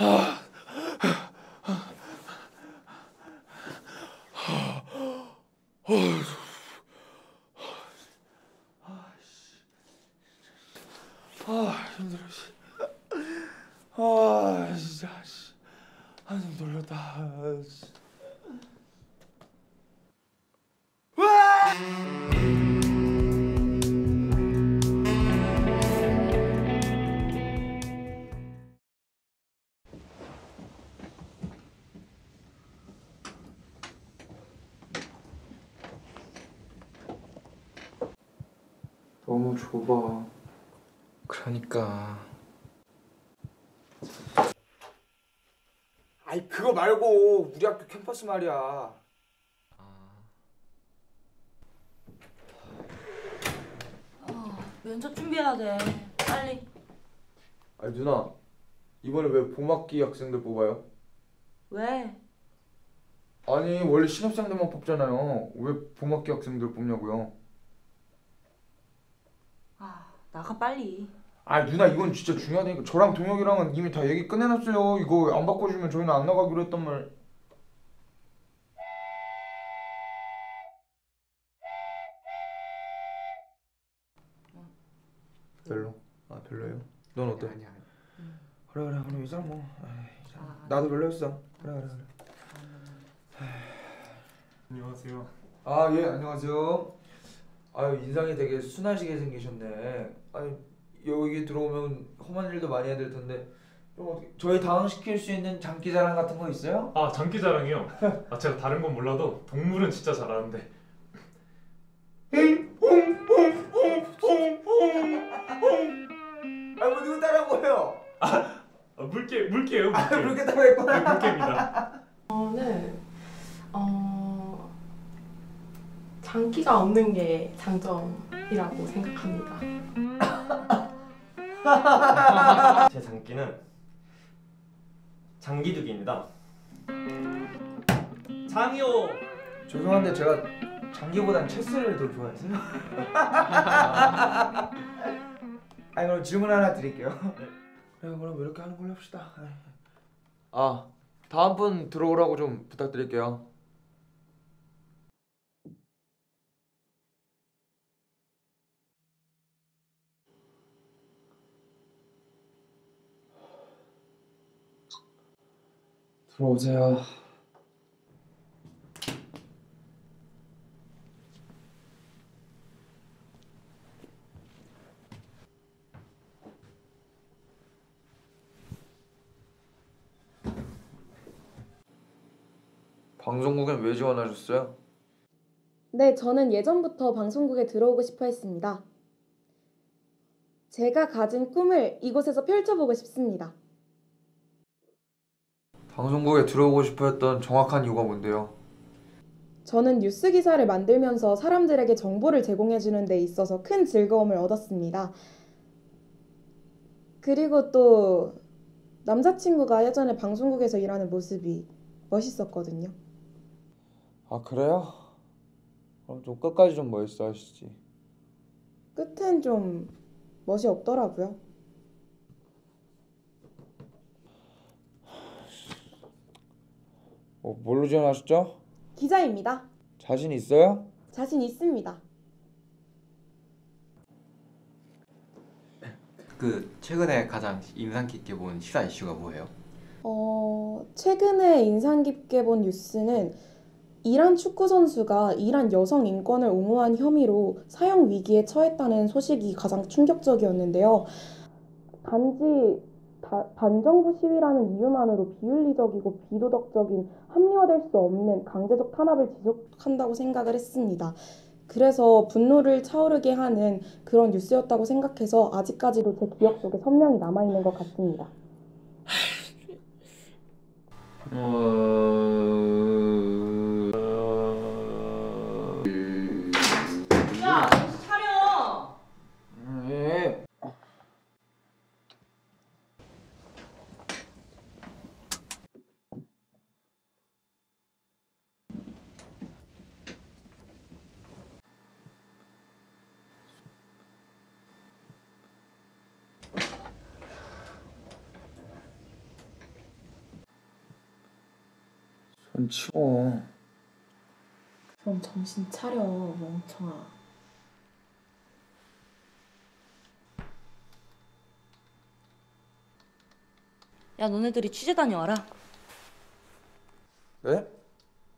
아 너무 좁아 그러니까 아이 그거 말고 우리 학교 캠퍼스 말이야 어, 면접 준비해야 돼. 빨리. 아니 누나 이번에 왜 봄학기 학생들 뽑아요? 왜? 아니 원래 신입생들만 뽑잖아요 왜 봄학기 학생들 뽑냐고요 아, 나가 빨리. 아 누나 이건 진짜 중요하다니까 저랑 동혁이랑은 이미 다 얘기 끝내놨어요 이거 안 바꿔주면 저희는 안 나가기로 했단 말 별로? 아 별로예요? 넌 어때? 아니 아니 그래 그래 그럼 이상 뭐 아이, 이상. 아. 나도 별로였어 그래 그래 그래 안녕하세요. 아 예 안녕하세요 아유 인상이 되게 순하시게 생기셨네 아니 여기 들어오면 험한 일도 많이 해야 될 텐데 저희 당황시킬 수 있는 장기자랑 같은 거 있어요? 아 장기자랑이요. 아 제가 다른 건 몰라도 동물은 진짜 잘하는데. 아뭐 누구 따라한 거예요? 아 물개 물개요 아 물개. 그렇게 따라 했구나 네, 물개입니다. 저는 어, 장기가 없는 게 장점이라고 생각합니다. 제 장기는 장기두기입니다. 장이요. 죄송한데 제가 장기보단 체스를 더 좋아해서요. 아니 그럼 질문 하나 드릴게요. 그래 그럼 이렇게 하는 걸로 합시다. 아 다음 분 들어오라고 좀 부탁드릴게요 들어오세요 방송국엔 왜 지원하셨어요? 네, 저는 예전부터 방송국에 들어오고 싶어 했습니다. 제가 가진 꿈을 이곳에서 펼쳐보고 싶습니다. 방송국에 들어오고 싶어 했던 정확한 이유가 뭔데요? 저는 뉴스 기사를 만들면서 사람들에게 정보를 제공해 주는 데 있어서 큰 즐거움을 얻었습니다. 그리고 또 남자친구가 예전에 방송국에서 일하는 모습이 멋있었거든요. 아 그래요? 그럼 좀 끝까지 좀 멋있어 하시지 끝엔 좀 멋이 없더라고요. 뭐 뭘로 지원하셨죠? 기자입니다. 자신 있어요? 자신 있습니다. 그 최근에 가장 인상 깊게 본 시사 이슈가 뭐예요? 어, 최근에 인상 깊게 본 뉴스는 이란 축구 선수가 이란 여성 인권을 옹호한 혐의로 사형 위기에 처했다는 소식이 가장 충격적이었는데요. 단지 다- 반정부 시위라는 이유만으로 비윤리적이고 비도덕적인 합리화될 수 없는 강제적 탄압을 지속한다고 생각을 했습니다. 그래서 분노를 차오르게 하는 그런 뉴스였다고 생각해서 아직까지도 제 기억 속에 선명히 남아 있는 것 같습니다. 야, 좀 치워. 그럼 정신 차려, 멍청아. 야 너네들이 취재 다녀와라. 네?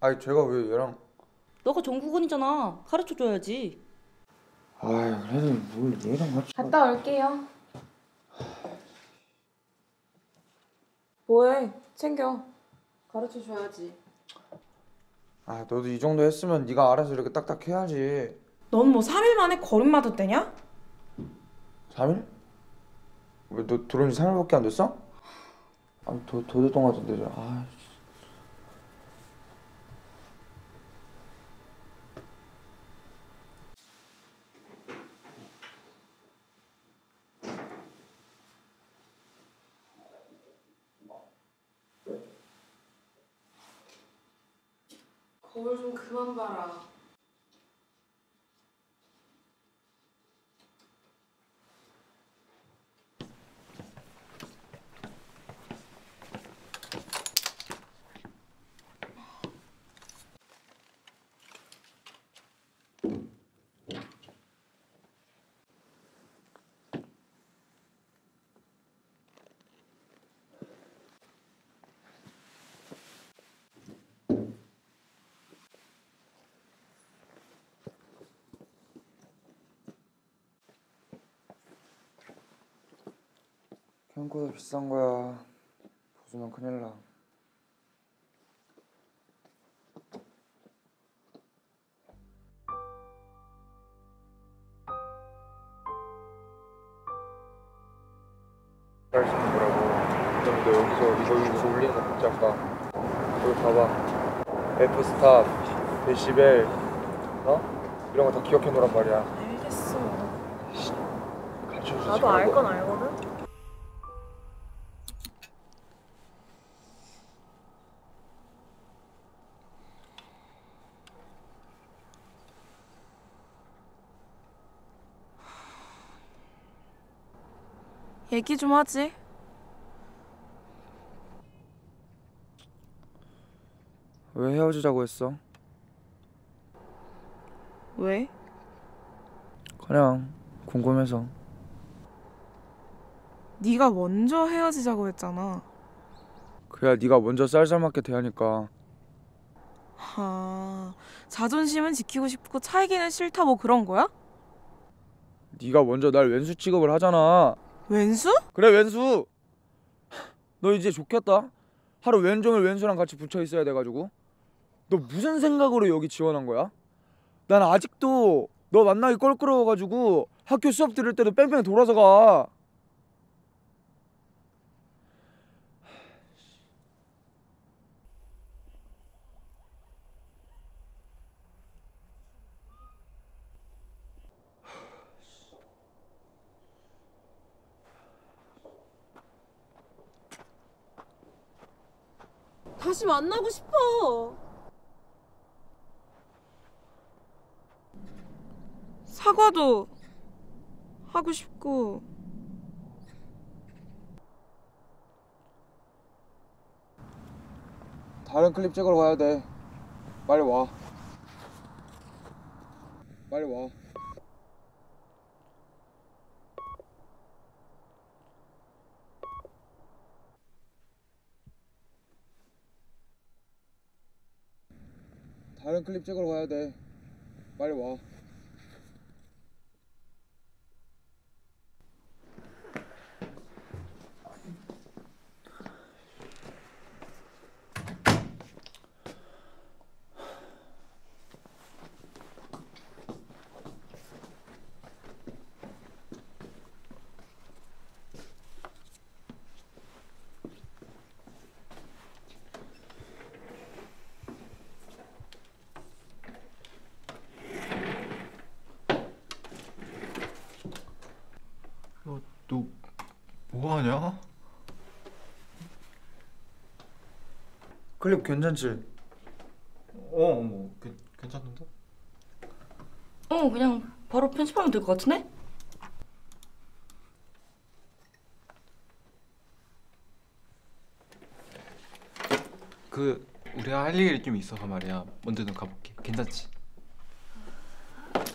아니 제가 왜 얘랑? 너가 정국원이잖아. 가르쳐 줘야지. 아이 그래도 뭘 얘랑 같이? 갔다 올게요. 뭐해? 챙겨. 가르쳐 줘야지. 아 너도 이 정도 했으면 네가 알아서 이렇게 딱딱 해야지. 넌 뭐 3일 만에 걸음마도 떼냐? 3일? 왜 너 들어온 지 3일밖에 안 됐어? 아니 더, 더 됐던 것 같은데 저. 아 거울 좀 그만 봐라. 캠코더 비싼 거야. 부수면 큰일 나. 할수 있는 거라고. 그럼 너 여기서 이거 여기서 올리는 거 복잡다. 여기 봐봐. F 스탑, 데시벨, 어? 이런 거 다 기억해 놓란 말이야. 알겠어. 가르쳐 주지 나도 알건 알거든. 얘기 좀 하지. 왜 헤어지자고 했어? 왜? 그냥 궁금해서. 네가 먼저 헤어지자고 했잖아. 그야 네가 먼저 쌀쌀맞게 대하니까 아, 자존심은 지키고 싶고 차이기는 싫다 뭐 그런 거야? 네가 먼저 날 왼수 취급을 하잖아. 왼수? 그래 왼수. 너 이제 좋겠다. 하루 왼종일 왼수랑 같이 붙여 있어야 돼가지고. 너 무슨 생각으로 여기 지원한 거야? 난 아직도 너 만나기 껄끄러워가지고 학교 수업 들을 때도 뺑뺑 돌아서 가. 다시 만나고 싶어. 사과도 하고 싶고. 다른 클립 찍으러 가야 돼. 빨리 와. 빨리 와. 다른 클립 찍으러 가야 돼. 빨리 와. 너 뭐하냐? 클립 괜찮지? 어, 뭐 괜, 괜찮은데? 어 그냥 바로 편집하면 될 것 같은데? 그 우리가 할 일이 좀 있어서 말이야. 먼저 좀 가볼게. 괜찮지?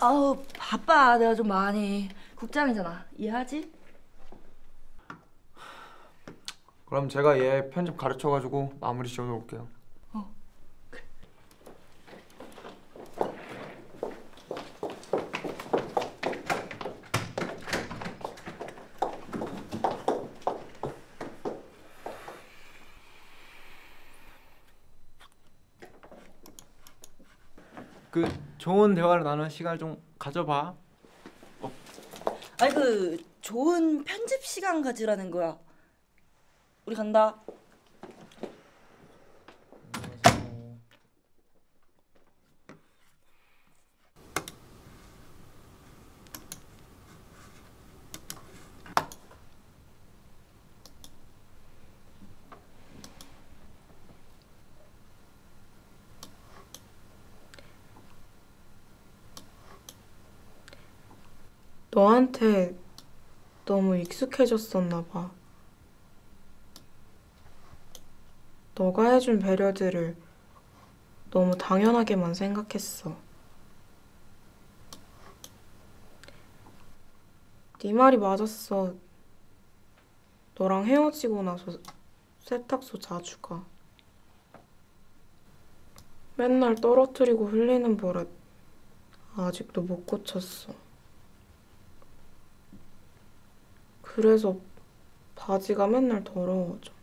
아우 바빠 내가 좀 많이 국장이잖아 이해하지? 그럼 제가 얘 편집 가르쳐가지고 마무리 지어놓을게요. 그 좋은 대화를 나누는 시간을 좀 가져봐. 아니 그 좋은 편집 시간 가지라는 거야 우리 간다 너한테 너무 익숙해졌었나 봐. 너가 해준 배려들을 너무 당연하게만 생각했어. 네 말이 맞았어. 너랑 헤어지고 나서 세탁소 자주 가. 맨날 떨어뜨리고 흘리는 버릇 아직도 못 고쳤어. 그래서 바지가 맨날 더러워져.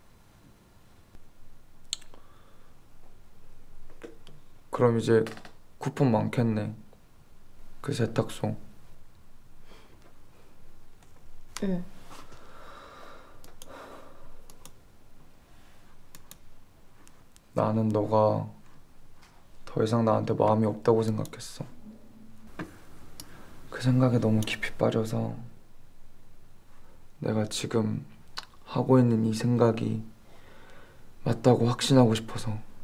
그럼 이제 쿠폰 많겠네. 그 세탁소. 응. 나는 너가 더 이상 나한테 마음이 없다고 생각했어. 그 생각에 너무 깊이 빠져서 내가 지금 하고 있는 이 생각이 맞다고 확신하고 싶어서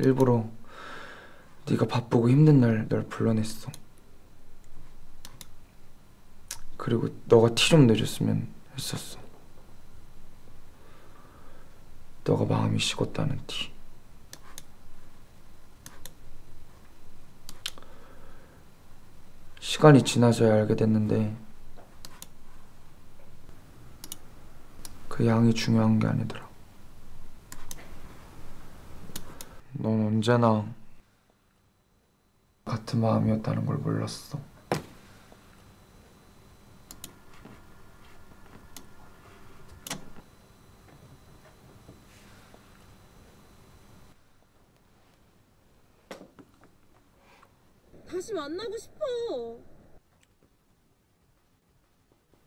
일부러 네가 바쁘고 힘든 날 널 불러냈어. 그리고 너가 티 좀 내줬으면 했었어. 너가 마음이 식었다는 티. 시간이 지나서야 알게 됐는데 그 양이 중요한 게 아니더라. 넌 언제나 같은 마음이었다는 걸 몰랐어. 다시 만나고 싶어.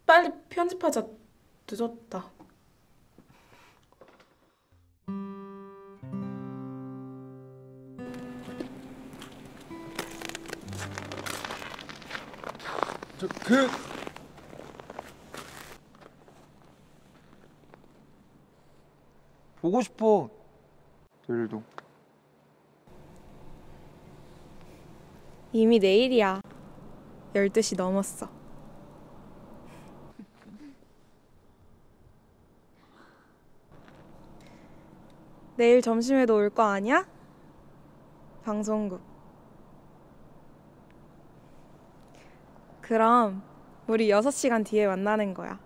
빨리 편집하자. 늦었다. 그 보고 싶어. 내일도. 이미 내일이야. 12시 넘었어. 내일 점심에도 올 거 아니야? 방송국. 그럼 우리 6시간 뒤에 만나는 거야.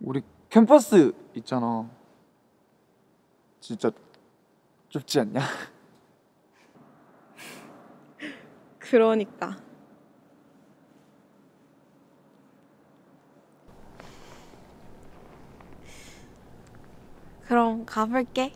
우리 캠퍼스 있잖아. 진짜 좁지 않냐? 그러니까. 그럼 가볼게.